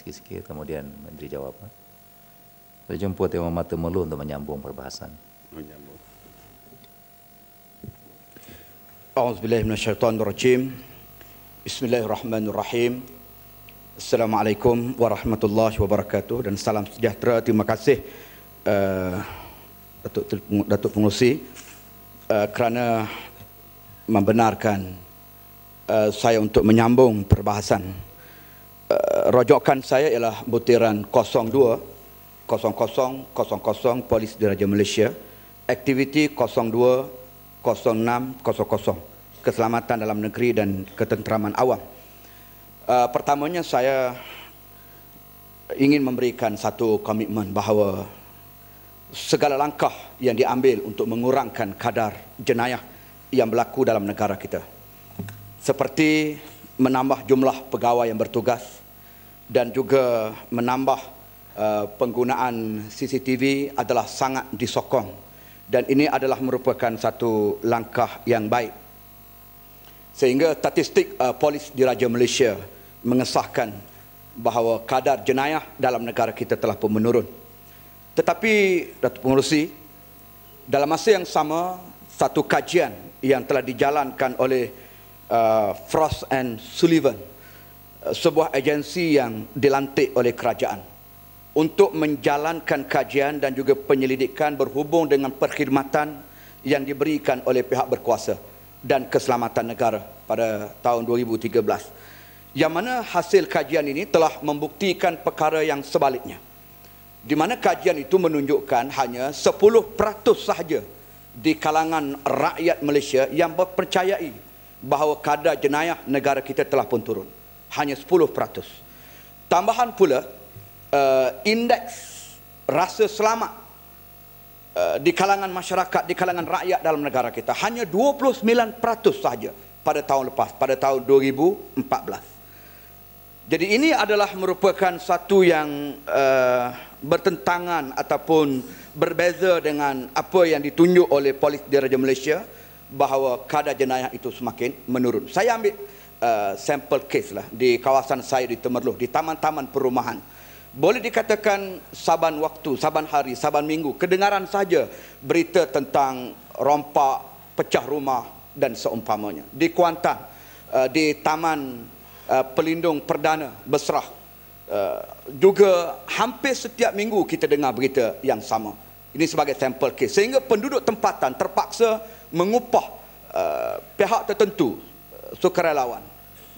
sikit-sikit kemudian Menteri jawab. Saya jemput Imam Mata Melu untuk menyambung perbahasan. Menyambung. A'udzubillahi minasyaitonirrajim. Bismillahirrahmanirrahim. Assalamualaikum warahmatullahi wabarakatuh dan salam sejahtera. Terima kasih uh, Datuk Datuk Pengurusi uh, kerana membenarkan uh, saya untuk menyambung perbahasan. Uh, rojokan saya ialah butiran 02 0000 Polis Diraja Malaysia. Aktiviti 02 0600 Keselamatan dalam negeri dan ketenteraman awam. Uh, pertamanya saya ingin memberikan satu komitmen bahawa segala langkah yang diambil untuk mengurangkan kadar jenayah yang berlaku dalam negara kita. Seperti menambah jumlah pegawai yang bertugas dan juga menambah uh, penggunaan CCTV adalah sangat disokong dan ini adalah merupakan satu langkah yang baik. Sehingga statistik uh, polis diraja Malaysia mengesahkan bahawa kadar jenayah dalam negara kita telah pun menurun. Tetapi Datuk Pengurusi, dalam masa yang sama, satu kajian yang telah dijalankan oleh uh, Frost and Sullivan, sebuah agensi yang dilantik oleh kerajaan untuk menjalankan kajian dan juga penyelidikan berhubung dengan perkhidmatan yang diberikan oleh pihak berkuasa dan keselamatan negara pada tahun 2013 yang mana hasil kajian ini telah membuktikan perkara yang sebaliknya. Di mana kajian itu menunjukkan hanya 10% sahaja di kalangan rakyat Malaysia yang mempercayai bahawa kadar jenayah negara kita telah pun turun. Hanya 10%. Tambahan pula, uh, indeks rasa selamat uh, di kalangan masyarakat, di kalangan rakyat dalam negara kita hanya 29% sahaja pada tahun lepas, pada tahun 2014. Jadi ini adalah merupakan satu yang uh, bertentangan ataupun berbeza dengan apa yang ditunjuk oleh Polis Diraja Malaysia bahawa kadar jenayah itu semakin menurun. Saya ambil uh, sampel case lah di kawasan saya di Temerloh, di taman-taman perumahan. Boleh dikatakan saban waktu, saban hari, saban minggu, kedengaran saja berita tentang rompak, pecah rumah dan seumpamanya. Di Kuantan, uh, di Taman Uh, pelindung perdana Besrah. Uh, juga hampir setiap minggu kita dengar berita yang sama. Ini sebagai sampel kes. Sehingga penduduk tempatan terpaksa mengupah uh, pihak tertentu, sukarelawan,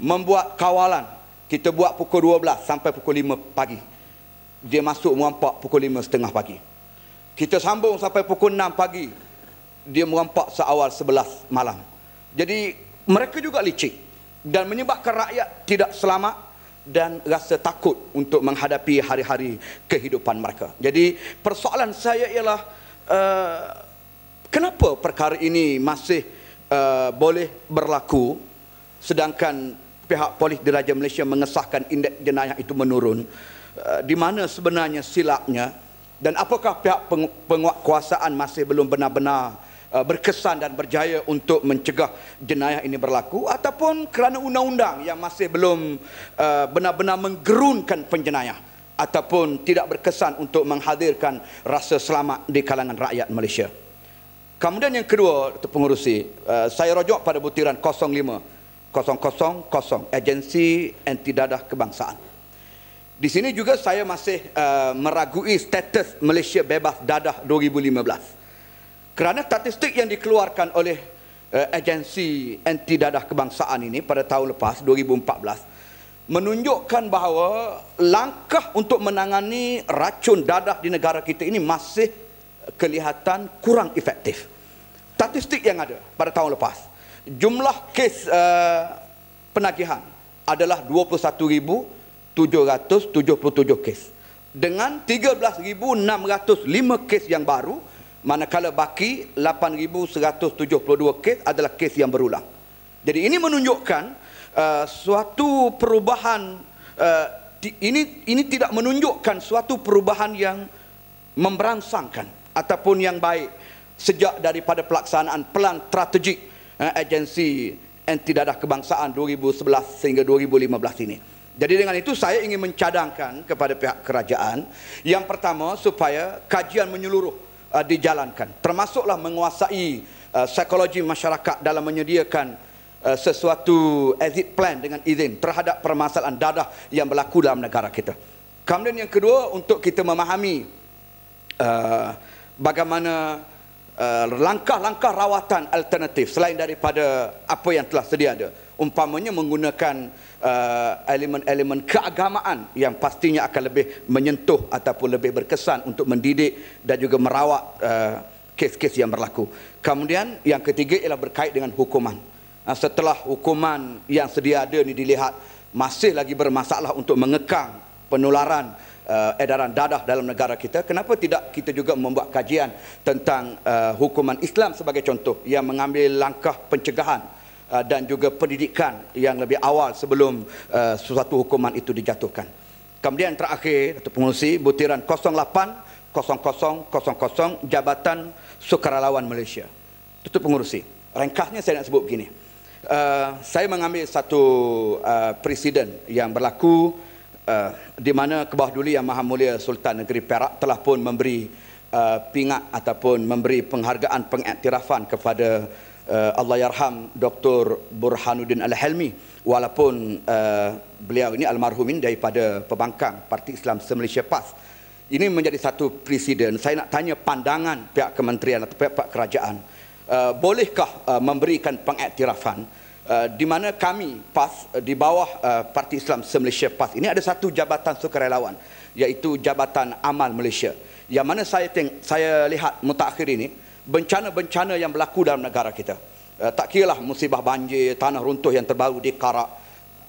membuat kawalan. Kita buat pukul 12 sampai pukul 5 pagi. Dia masuk merampak pukul 5 setengah pagi. Kita sambung sampai pukul 6 pagi. Dia merampak seawal 11 malam. Jadi mereka juga licik dan menyebabkan rakyat tidak selamat dan rasa takut untuk menghadapi hari-hari kehidupan mereka. Jadi persoalan saya ialah uh, kenapa perkara ini masih uh, boleh berlaku sedangkan pihak polis diraja Malaysia mengesahkan indeks jenayah itu menurun uh, di mana sebenarnya silapnya dan apakah pihak penguatkuasaan masih belum benar-benar Uh, berkesan dan berjaya untuk mencegah jenayah ini berlaku ataupun kerana undang-undang yang masih belum uh, benar-benar menggerunkan penjenayah ataupun tidak berkesan untuk menghadirkan rasa selamat di kalangan rakyat Malaysia. Kemudian yang kedua, Pengurusi, saya rujuk pada butiran 05 000 Agensi Anti Dadah Kebangsaan. Di sini juga saya masih uh, meragui status Malaysia Bebas Dadah 2015. Kerana statistik yang dikeluarkan oleh uh, agensi anti dadah kebangsaan ini pada tahun lepas 2014 menunjukkan bahawa langkah untuk menangani racun dadah di negara kita ini masih kelihatan kurang efektif. Statistik yang ada pada tahun lepas jumlah kes uh, penagihan adalah 21,777 kes dengan 13,605 kes yang baru manakala baki 8172 kes adalah kes yang berulang. Jadi ini menunjukkan uh, suatu perubahan uh, ini ini tidak menunjukkan suatu perubahan yang memberangsangkan ataupun yang baik sejak daripada pelaksanaan pelan strategik agensi anti dadah kebangsaan 2011 sehingga 2015 ini. Jadi dengan itu saya ingin mencadangkan kepada pihak kerajaan yang pertama supaya kajian menyeluruh uh, dijalankan termasuklah menguasai uh, psikologi masyarakat dalam menyediakan uh, sesuatu exit plan dengan izin terhadap permasalahan dadah yang berlaku dalam negara kita. Kemudian yang kedua untuk kita memahami uh, bagaimana langkah-langkah rawatan alternatif selain daripada apa yang telah sedia ada umpamanya menggunakan uh, elemen-elemen keagamaan yang pastinya akan lebih menyentuh ataupun lebih berkesan untuk mendidik dan juga merawat uh, kes-kes yang berlaku. Kemudian yang ketiga ialah berkait dengan hukuman. Uh, setelah hukuman yang sedia ada ini dilihat masih lagi bermasalah untuk mengekang penularan uh, edaran dadah dalam negara kita kenapa tidak kita juga membuat kajian tentang uh, hukuman Islam sebagai contoh yang mengambil langkah pencegahan Uh, dan juga pendidikan yang lebih awal sebelum uh, sesuatu hukuman itu dijatuhkan. Kemudian terakhir Datuk Pengurusi butiran 08 0000 Jabatan Sukarelawan Malaysia. Datuk Pengurusi, ringkasnya saya nak sebut begini. Uh, saya mengambil satu uh, presiden yang berlaku uh, di mana Kebawah Duli Yang Maha Mulia Sultan Negeri Perak telah pun memberi uh, pingat ataupun memberi penghargaan pengiktirafan kepada uh, Allah yarham Dr. Burhanuddin Al-Helmi walaupun uh, beliau ini almarhum ini daripada pembangkang Parti Islam Se-Malaysia PAS. Ini menjadi satu presiden. Saya nak tanya pandangan pihak kementerian atau pihak, pihak kerajaan. Uh, bolehkah uh, memberikan pengiktirafan uh, di mana kami PAS uh, di bawah uh, Parti Islam Se-Malaysia PAS ini ada satu jabatan sukarelawan iaitu Jabatan Amal Malaysia. Yang mana saya teng- saya lihat mutakhir ini bencana-bencana yang berlaku dalam negara kita. Uh, tak kira lah musibah banjir, tanah runtuh yang terbaru di Karak.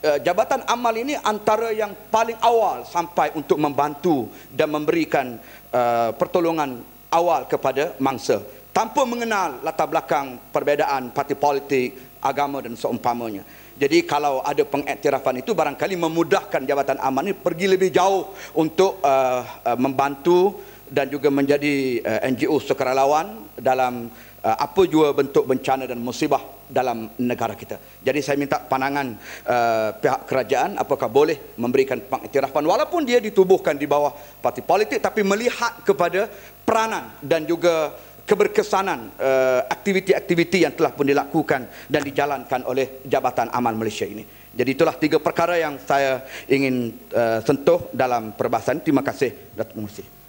Uh, Jabatan Amal ini antara yang paling awal sampai untuk membantu dan memberikan uh, pertolongan awal kepada mangsa. Tanpa mengenal latar belakang perbezaan parti politik, agama dan seumpamanya. Jadi kalau ada pengiktirafan itu barangkali memudahkan Jabatan Amal ini pergi lebih jauh untuk uh, uh, membantu dan juga menjadi uh, NGO sukarelawan dalam uh, apa jua bentuk bencana dan musibah dalam negara kita. Jadi saya minta pandangan uh, pihak kerajaan apakah boleh memberikan pengiktirafan walaupun dia ditubuhkan di bawah parti politik tapi melihat kepada peranan dan juga keberkesanan uh, aktiviti-aktiviti yang telah pun dilakukan dan dijalankan oleh Jabatan Amal Malaysia ini. Jadi itulah tiga perkara yang saya ingin uh, sentuh dalam perbahasan. Terima kasih Datuk Musi.